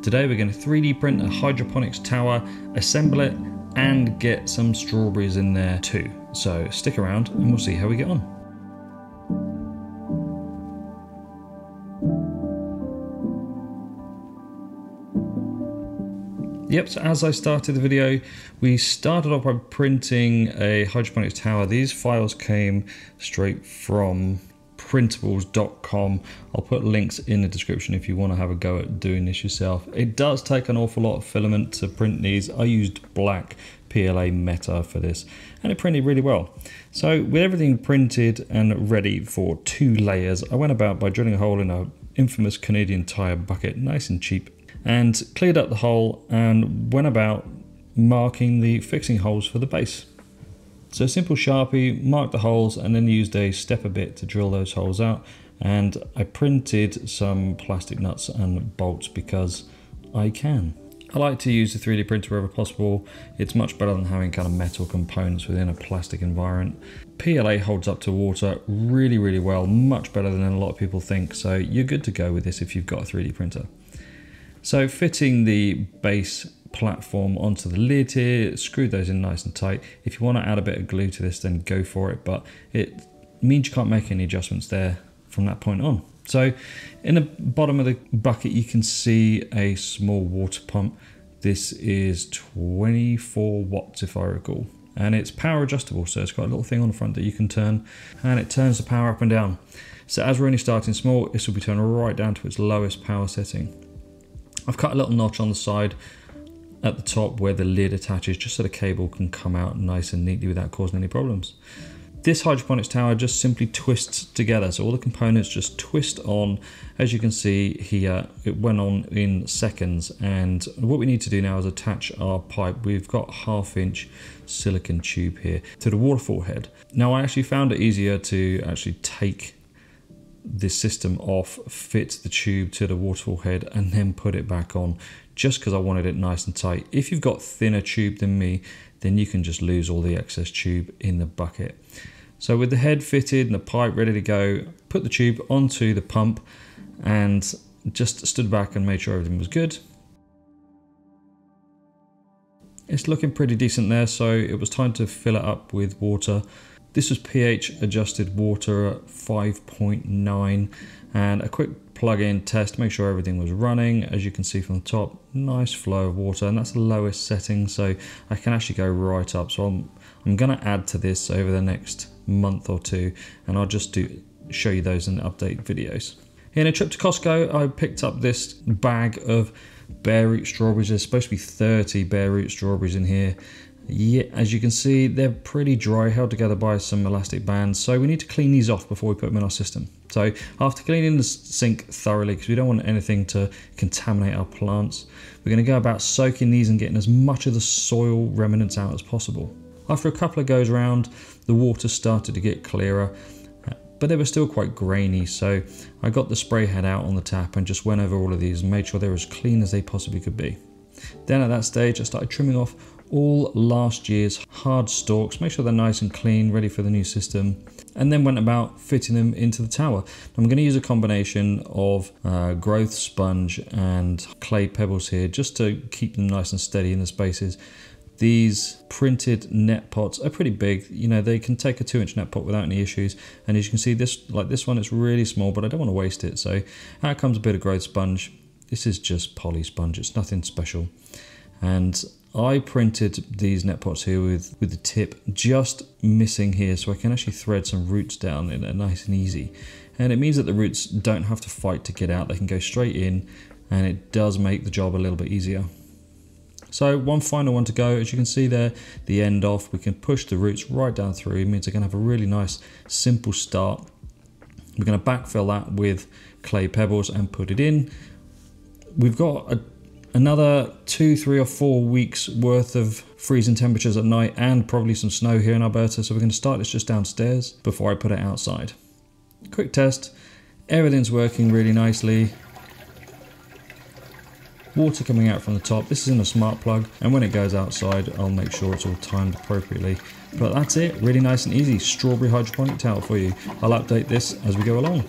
Today we're going to 3D print a hydroponics tower, assemble it, and get some strawberries in there too. So stick around and we'll see how we get on. Yep, so as I started the video, we started off by printing a hydroponics tower. These files came straight from printables.com. I'll put links in the description if you want to have a go at doing this yourself. It does take an awful lot of filament to print these. I used black PLA Meta for this and it printed really well. So with everything printed and ready for two layers, I went about by drilling a hole in a infamous Canadian Tire bucket, nice and cheap and cleared up the hole and went about marking the fixing holes for the base. So simple Sharpie, marked the holes and then used a stepper bit to drill those holes out and I printed some plastic nuts and bolts because I can. I like to use the 3D printer wherever possible. It's much better than having kind of metal components within a plastic environment. PLA holds up to water really, really well, much better than a lot of people think. So you're good to go with this if you've got a 3D printer. So fitting the base platform onto the lid here, screw those in nice and tight. If you want to add a bit of glue to this, then go for it, but it means you can't make any adjustments there from that point on. So in the bottom of the bucket, you can see a small water pump. This is 24 watts if I recall. And it's power adjustable, so it's got a little thing on the front that you can turn and it turns the power up and down. So as we're only starting small, this will be turned right down to its lowest power setting. I've cut a little notch on the side at the top where the lid attaches just so the cable can come out nice and neatly without causing any problems. This hydroponics tower just simply twists together. So all the components just twist on. As you can see here, it went on in seconds. And what we need to do now is attach our pipe. We've got half inch silicone tube here to the waterfall head. Now I actually found it easier to actually take this system off, fit the tube to the waterfall head and then put it back on just because I wanted it nice and tight. If you've got thinner tube than me, then you can just lose all the excess tube in the bucket. So with the head fitted and the pipe ready to go, put the tube onto the pump and just stood back and made sure everything was good. It's looking pretty decent there, so it was time to fill it up with water. This was pH adjusted water at 5.9 and a quick plug-in test, make sure everything was running. As you can see from the top, nice flow of water and that's the lowest setting so I can actually go right up. So I'm, I'm gonna add to this over the next month or two and I'll just do show you those in update videos. In a trip to Costco, I picked up this bag of bare root strawberries. There's supposed to be 30 bare root strawberries in here yeah, as you can see, they're pretty dry, held together by some elastic bands. So we need to clean these off before we put them in our system. So after cleaning the sink thoroughly, because we don't want anything to contaminate our plants, we're gonna go about soaking these and getting as much of the soil remnants out as possible. After a couple of goes around, the water started to get clearer, but they were still quite grainy. So I got the spray head out on the tap and just went over all of these and made sure they were as clean as they possibly could be. Then at that stage, I started trimming off all last year's hard stalks, make sure they're nice and clean, ready for the new system, and then went about fitting them into the tower. I'm going to use a combination of uh, growth sponge and clay pebbles here just to keep them nice and steady in the spaces. These printed net pots are pretty big. You know, they can take a two inch net pot without any issues. And as you can see, this like this one, it's really small, but I don't want to waste it. So out comes a bit of growth sponge. This is just poly sponge. It's nothing special. And I printed these net pots here with, with the tip just missing here so I can actually thread some roots down in it nice and easy. And it means that the roots don't have to fight to get out, they can go straight in and it does make the job a little bit easier. So one final one to go, as you can see there, the end off, we can push the roots right down through, it means they're gonna have a really nice simple start. We're gonna backfill that with clay pebbles and put it in. We've got a another two, three, or four weeks worth of freezing temperatures at night and probably some snow here in Alberta. So we're going to start this just downstairs before I put it outside. Quick test. Everything's working really nicely. Water coming out from the top. This is in a smart plug and when it goes outside I'll make sure it's all timed appropriately. But that's it, really nice and easy. Strawberry hydroponic tower for you. I'll update this as we go along.